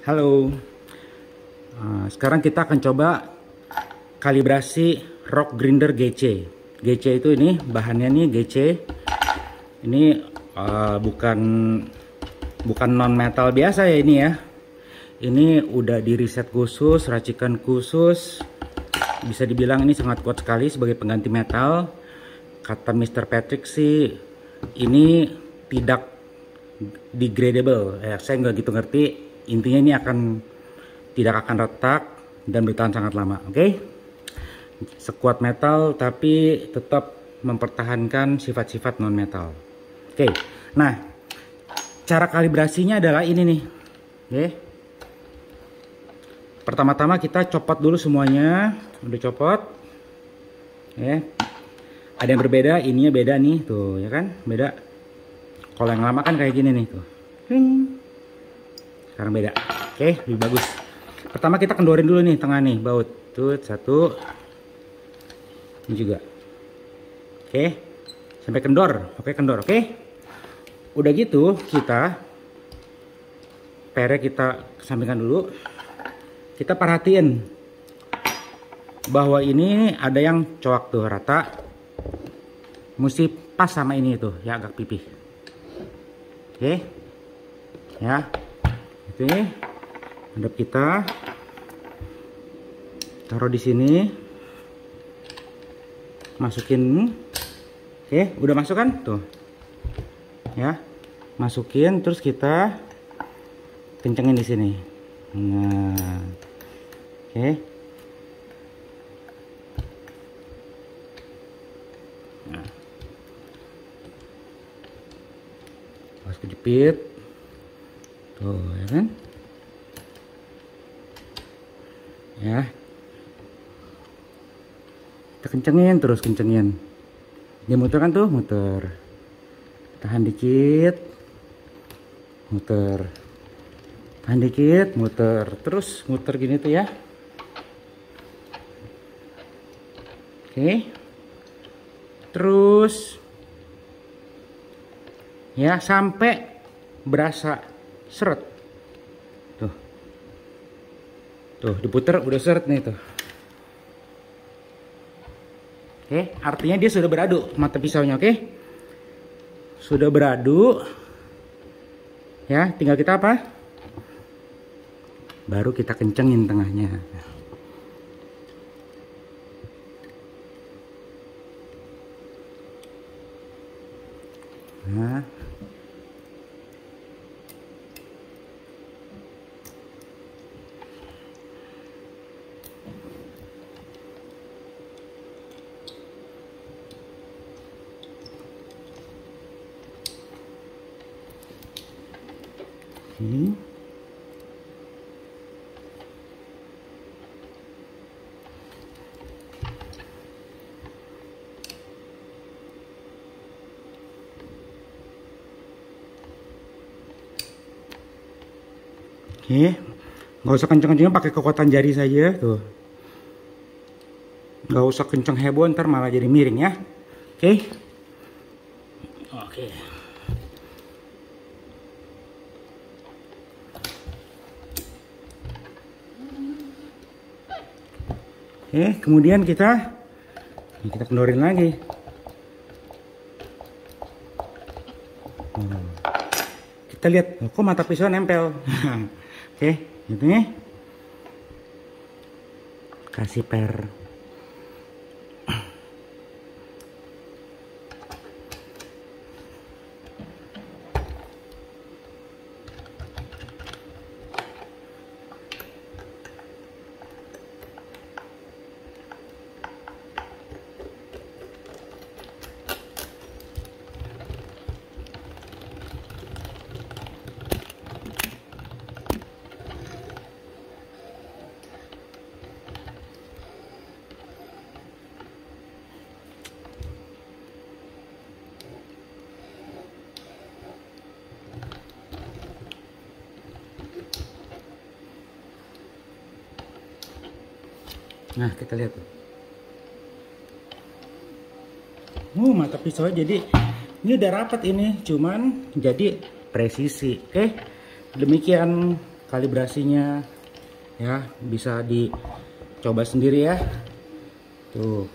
Halo. Uh, sekarang kita akan coba kalibrasi rock grinder GC. GC itu ini bahannya nih GC. Ini uh, bukan bukan non metal biasa ya ini ya. Ini udah di reset khusus, racikan khusus. Bisa dibilang ini sangat kuat sekali sebagai pengganti metal. Kata Mr. Patrick sih ini tidak degradable. Ya, saya nggak gitu ngerti. Intinya ini akan tidak akan retak dan bertahan sangat lama. Oke? Okay? Sekuat metal tapi tetap mempertahankan sifat-sifat non metal. Oke. Okay. Nah, cara kalibrasinya adalah ini nih. Oke. Okay? Pertama-tama kita copot dulu semuanya. Udah copot. Ya. Ada yang berbeda, ininya beda nih, tuh ya kan? Beda. Kalau yang lama kan kayak gini nih, tuh. Sekarang beda. Oke, lebih bagus. Pertama kita kendorin dulu nih tengah nih, baut. Tuh, satu. Ini juga. Oke. Sampai kendor. Oke, kendor, oke? Udah gitu, kita pere kita kesampingkan dulu kita perhatiin bahwa ini ada yang coak tuh rata mesti pas sama ini tuh ya agak pipih oke ya ini hadap kita. Taruh di sini. Masukin. Oke udah masuk kan? Tuh. Ya masukin terus kita kencengin di sini. Nah. Oke. Nah. Pas kejepit. Tuh, ya kan? Ya. Kita kencengin terus kencengin. Dia muter kan tuh, muter. Tahan dikit. Muter. Tahan dikit, muter. Terus muter gini tuh ya. Oke. Terus ya sampai berasa seret. Tuh. Tuh, diputer udah seret nih tuh. Oke, artinya dia sudah beradu mata pisaunya, oke? Sudah beradu. Ya, tinggal kita apa? Baru kita kencengin tengahnya. Nah. Hmm. Oke, nggak usah kenceng-kencengnya pakai kekuatan jari saja tuh. Nggak usah kenceng heboh ntar malah jadi miring ya. Oke. Oke. Oke, kemudian kita kita kendorin lagi. Hmm. Kita lihat, kok mata pisau nempel. Oke, gitu nih. Kasih per Nah, kita lihat tuh. Oh, mata pisau jadi ini udah rapat ini, cuman jadi presisi. Oke. Demikian kalibrasinya ya bisa dicoba sendiri ya tuh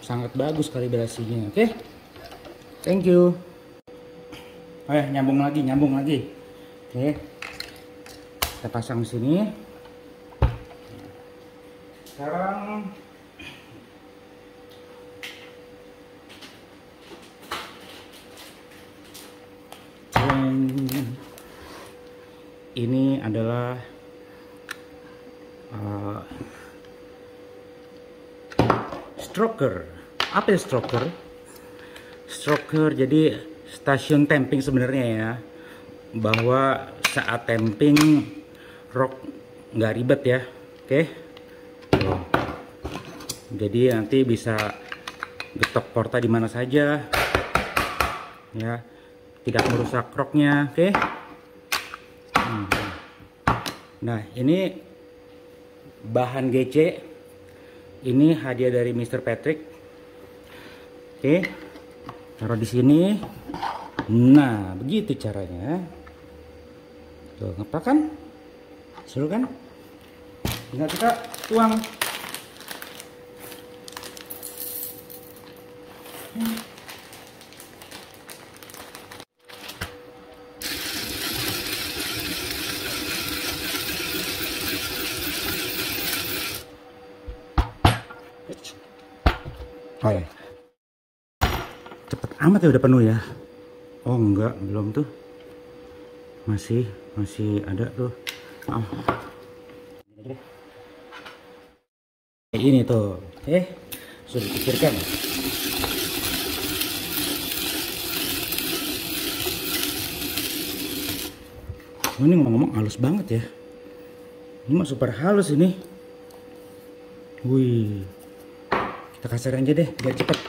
sangat bagus kalibrasinya oke okay? thank you ya nyambung lagi nyambung lagi oke okay. kita pasang sini sekarang. Ini adalah uh, stroker. Apa ya stroker? Stroker jadi stasiun tamping sebenarnya ya bahwa saat tamping rock nggak ribet ya oke? okay? Jadi nanti bisa getok porta di mana saja ya tidak merusak roknya oke okay? Nah, ini bahan GC. Ini hadiah dari Mr. Patrick. Oke. Taruh di sini. Nah, begitu caranya. Tuh, ngapa kan? Seru kan? Tinggal kita tuang. Hmm. oh ya cepet amat ya udah penuh ya? Oh enggak belum tuh. Masih masih ada tuh. Oh. ini tuh eh sudah dipikirkan. Ini ngomong-ngomong halus banget ya. Ini mah super halus ini. Wih. Kita kasar aja deh biar cepet.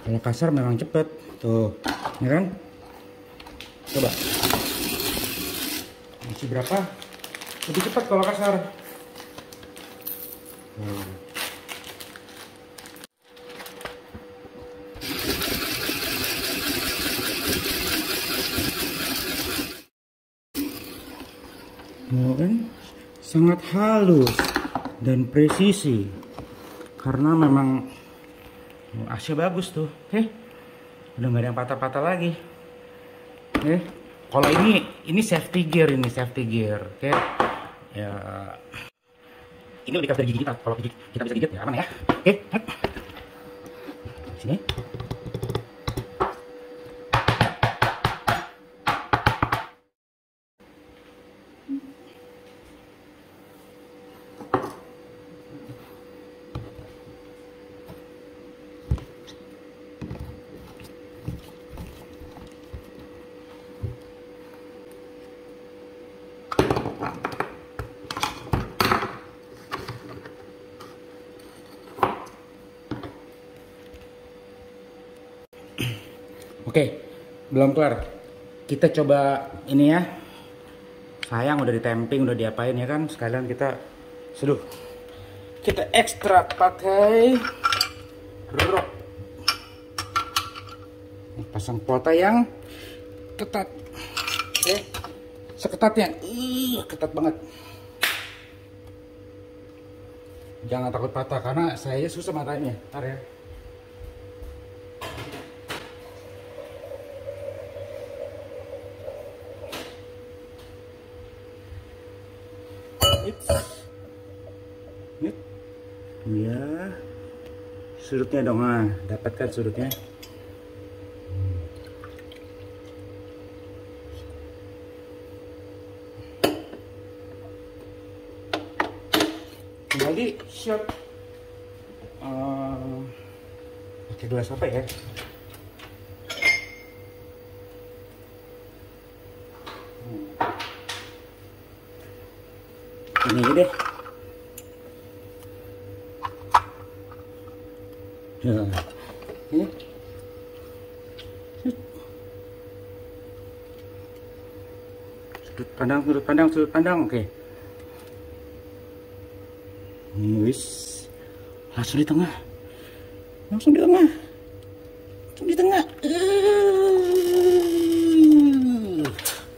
Kalau kasar memang cepet tuh. Ya kan? Coba. Masih berapa? Lebih cepat kalau kasar. Hmm. Oh, kan? Sangat halus dan presisi. Karena memang Asia bagus tuh. Eh udah nggak ada yang patah-patah lagi. Eh kalau ini ini safety gear ini safety gear oke? Okay? ya. Ini udah dikasih dari gigi kita. Kalau gigi kita bisa gigit ya aman ya. Oke okay? sini Oke, belum kelar. Kita coba ini ya. Sayang udah ditemping, udah diapain ya kan. Sekalian kita seduh. Kita ekstrak pakai rok. Pasang pota yang ketat. Oke. Seketatnya. Ih, ketat banget. Jangan takut patah karena saya susah matanya. Ntar ya. Ya sudutnya dong ah. Dapatkan sudutnya. Kembali shot uh, pakai gelas apa ya ini deh. Ya. ini sudut pandang sudut pandang sudut pandang oke. Wis. Langsung di tengah. Langsung di tengah. Langsung di tengah.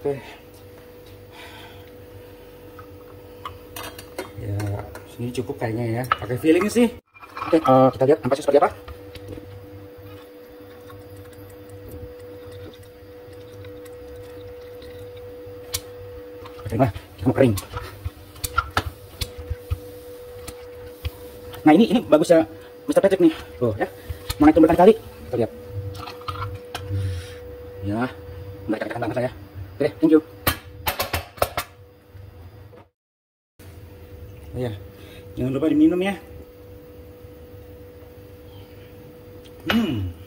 Oke ini cukup kayaknya ya. Pakai feeling sih. Oke uh, kita lihat ampasnya seperti apa. Kering kita kering. Nah ini ini bagusnya Mr. Patrick nih. Tuh ya. Mana itu berkali-kali kita lihat. Ya nggak tekan tangan saya. Oke thank you. Oh ya jangan lupa diminum ya hmm